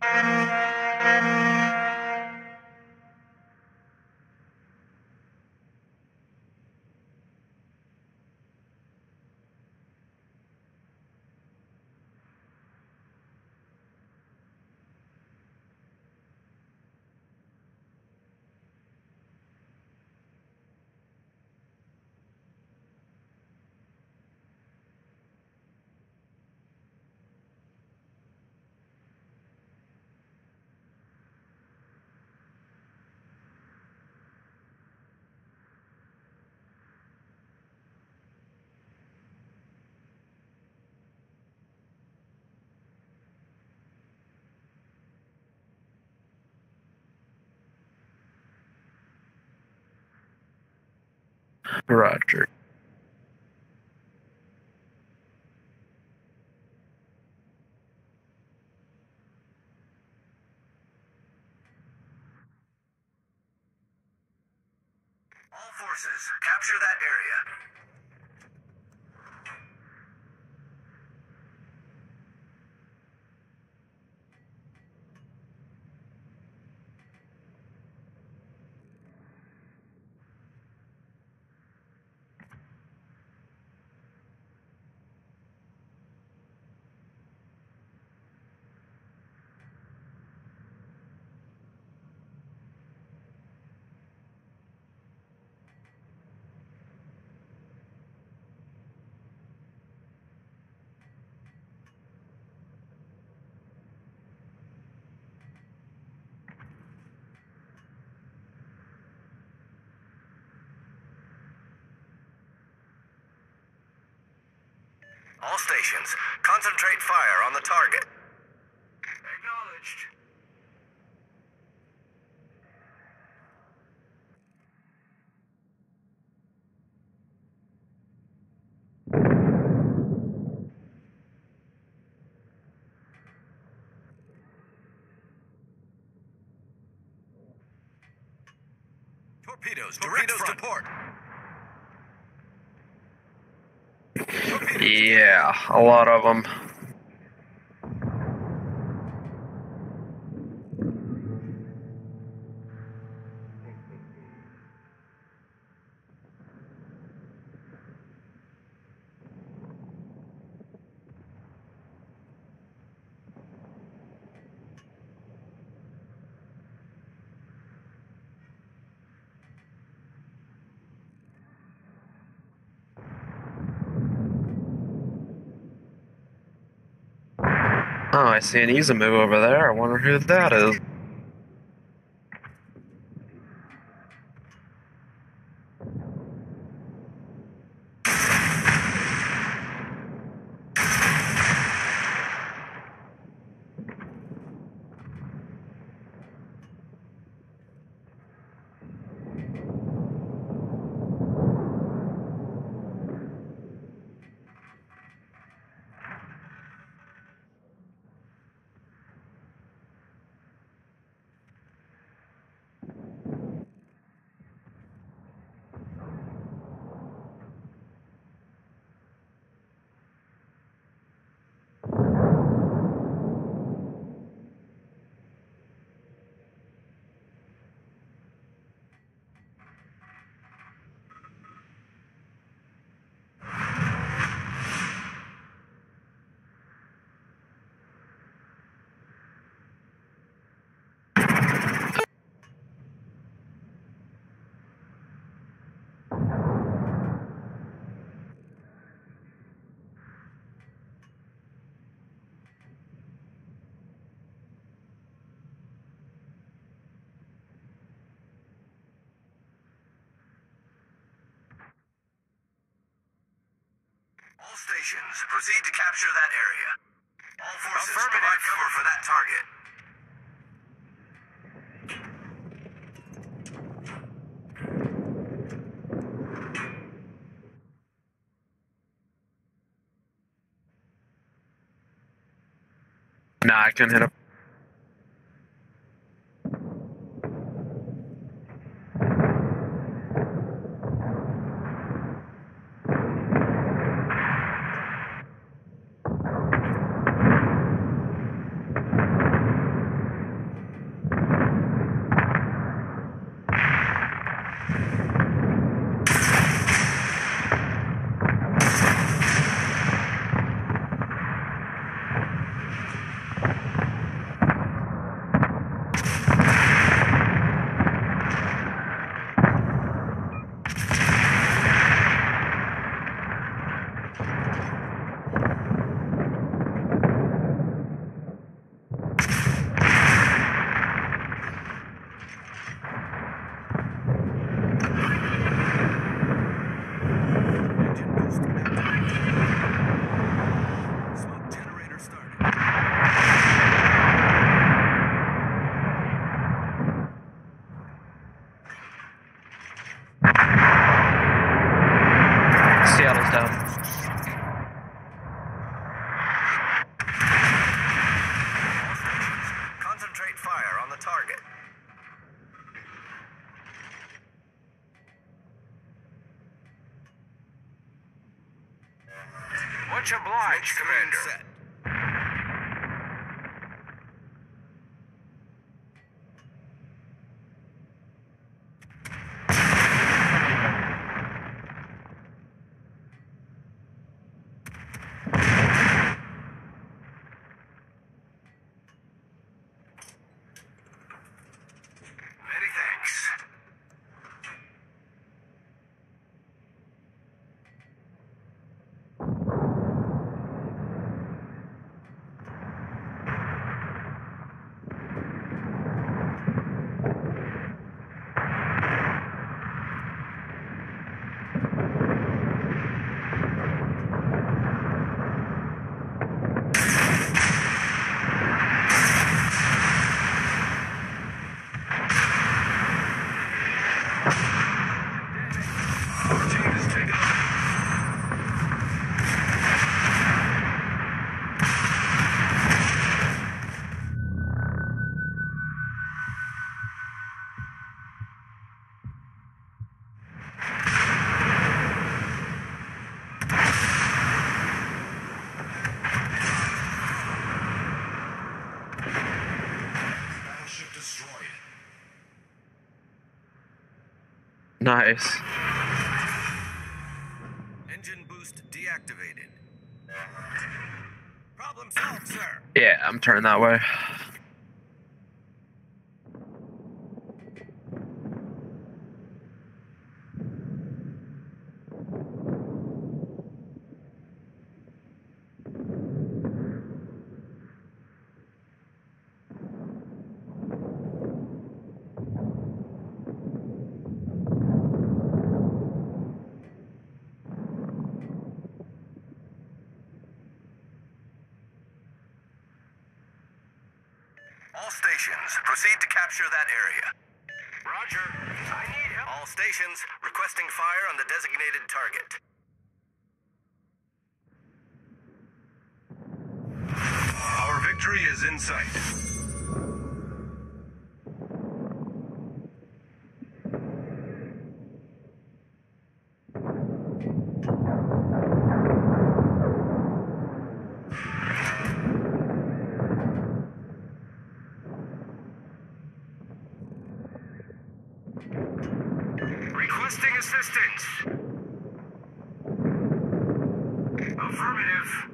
Bye. Roger. All forces, capture that area. All stations, concentrate fire on the target. Acknowledged. Torpedoes, direct Torpedoes to port. Yeah, a lot of them. I see an Izumo over there. I wonder who that is. All stations, proceed to capture that area. All forces, provide cover for that target. Nah, I couldn't hit him. Nice. Engine boost deactivated. Problem solved, sir. Yeah, I'm turning that way. All stations, proceed to capture that area. Roger. I need help. All stations, requesting fire on the designated target. Our victory is in sight. Requesting assistance. Affirmative.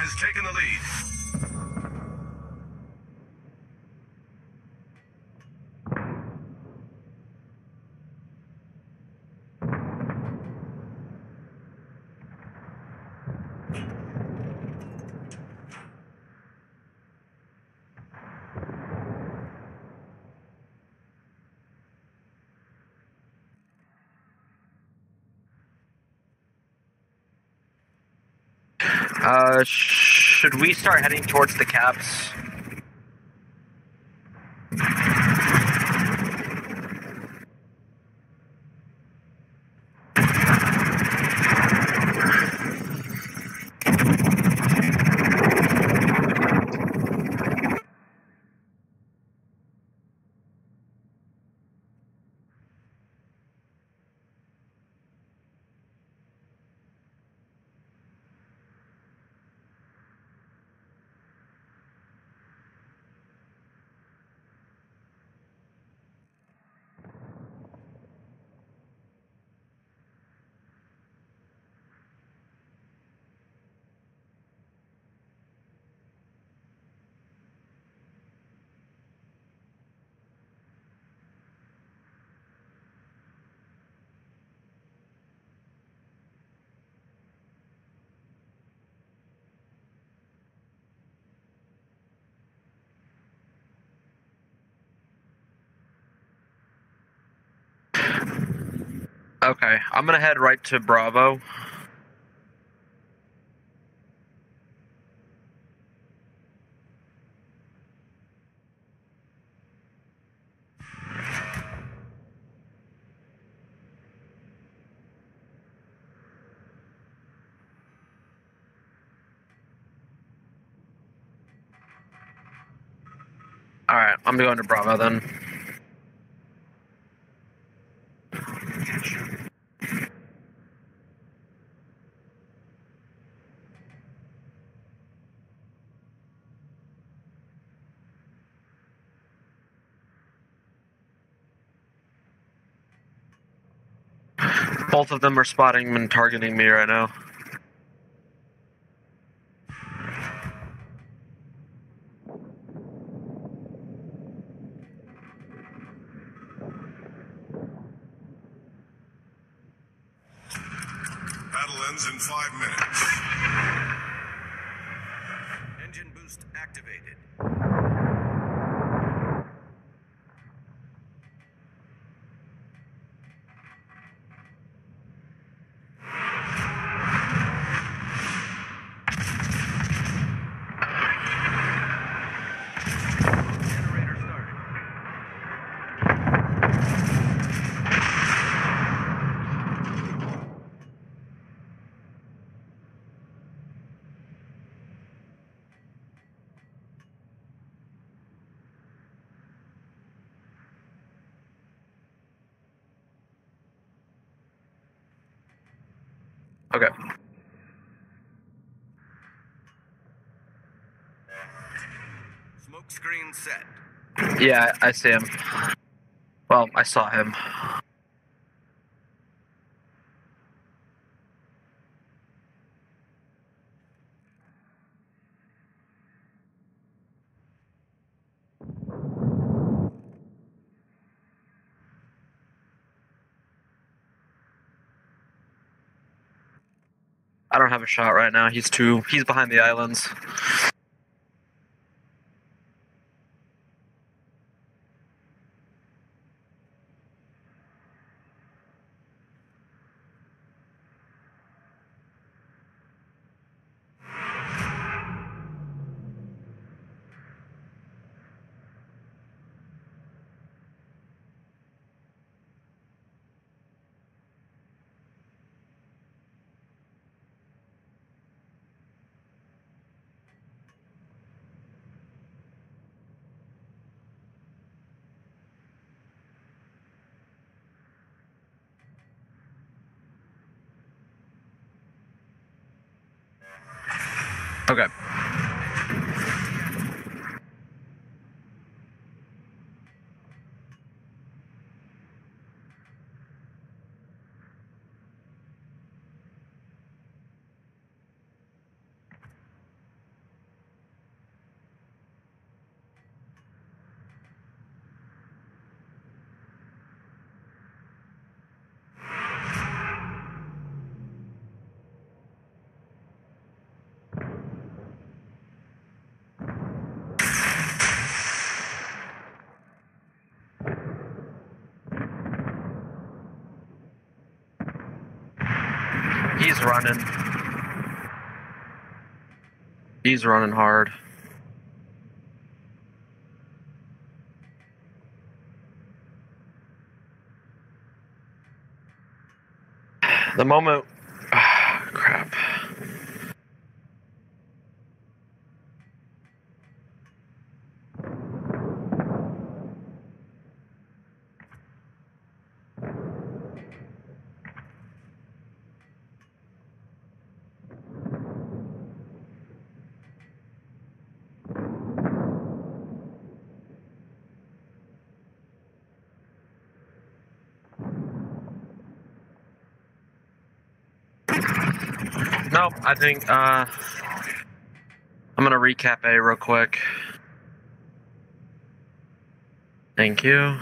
Has taken the lead. Uh, should we start heading towards the caps? Okay, I'm gonna head right to Bravo. Alright, I'm going to Bravo then. Both of them are spotting and targeting me right now. Battle ends in five minutes. Engine boost activated. Okay. Smoke screen set. Yeah, I see him. Well, I saw him. I don't have a shot right now. He's too. He's behind the islands. Okay. He's running. He's running hard. The moment. Crap. I think uh I'm gonna recap A real quick. Thank you.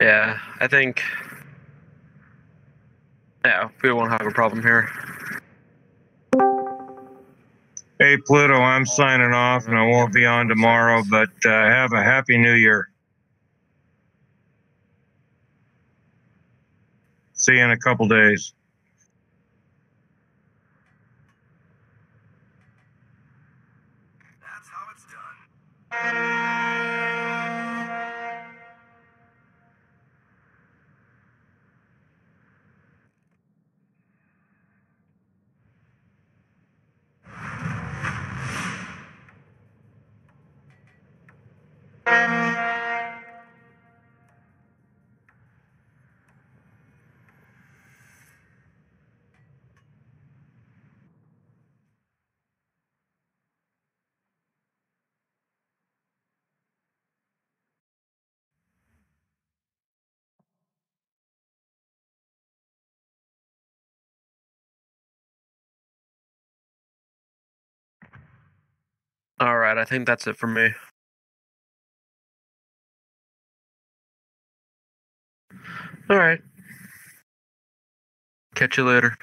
Yeah, I think. Yeah, we won't have a problem here. Hey, Pluto, I'm signing off and I won't be on tomorrow, but uh, have a happy new year. See you in a couple days. All right, I think that's it for me. All right. Catch you later.